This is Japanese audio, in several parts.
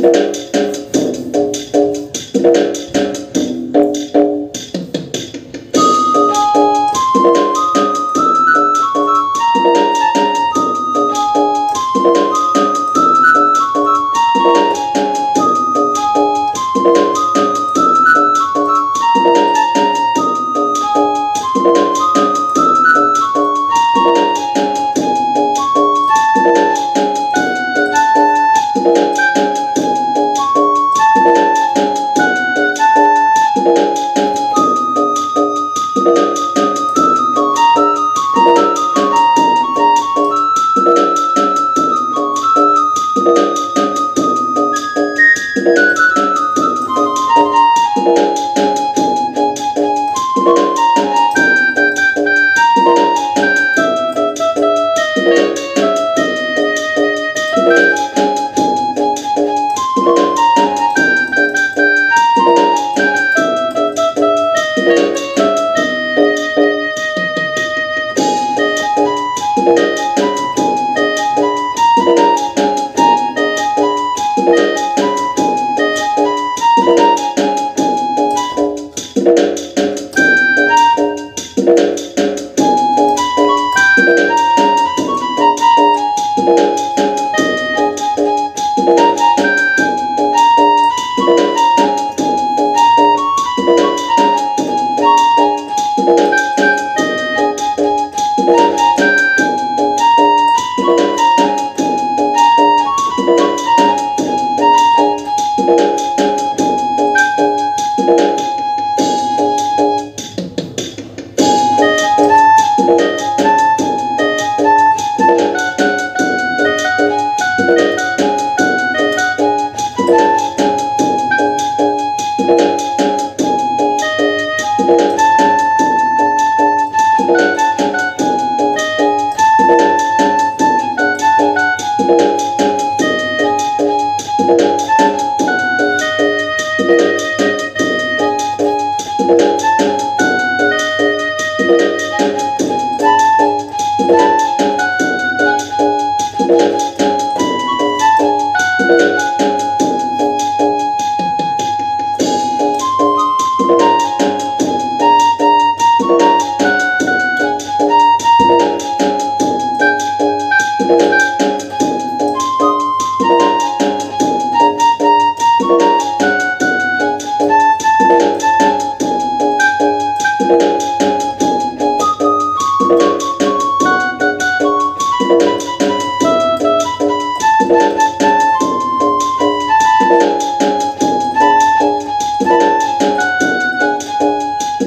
Thank you.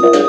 you